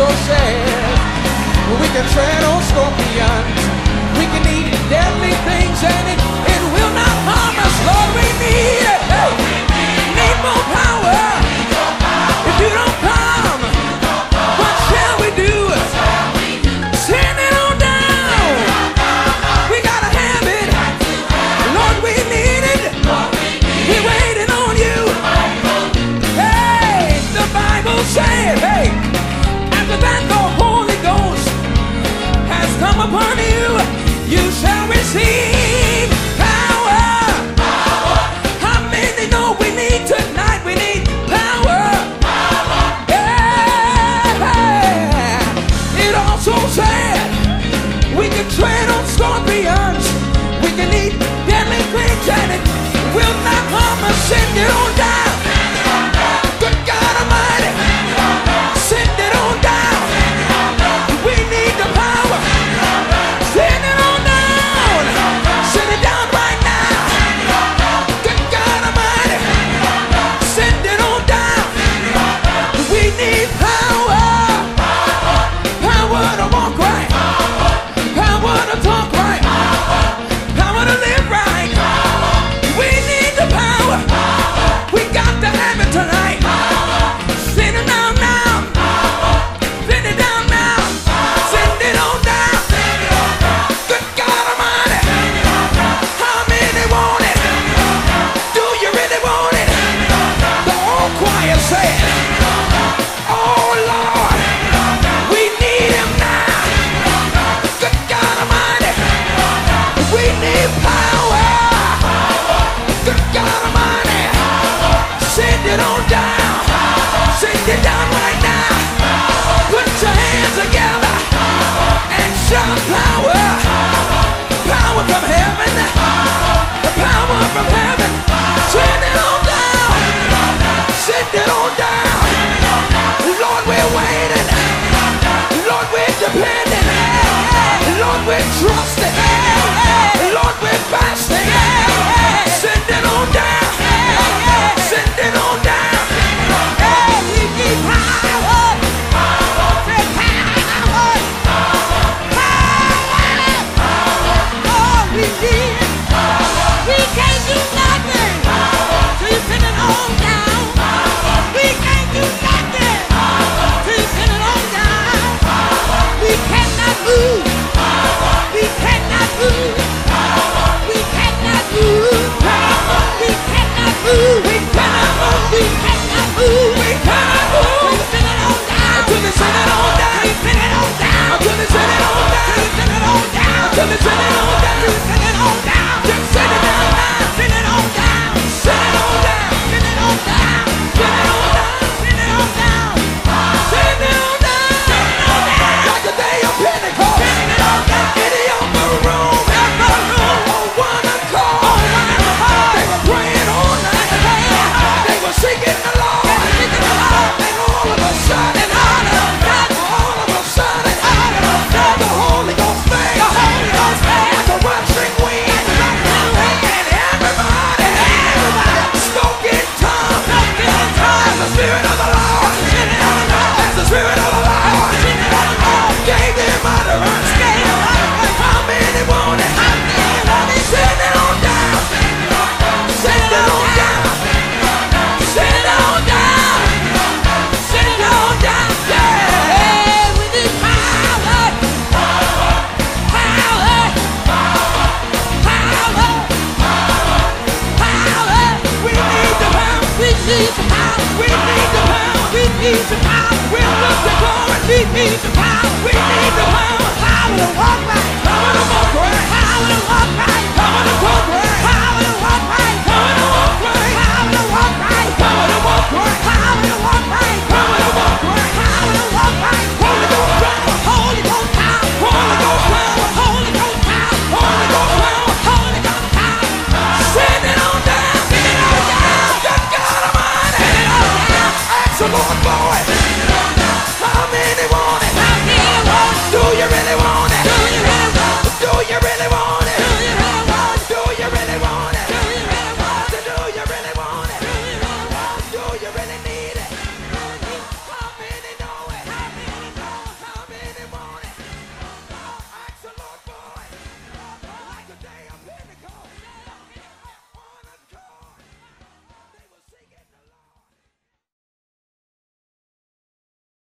so sad. We can tread on scorpions. We can eat deadly things and so sad. We can tread on scorpions. We can eat deadly things, and it will not harm us. Send it on. trust power. We need the the power. We need the power. To walk. Power to walk right. Power to walk right. Power to walk right. they want.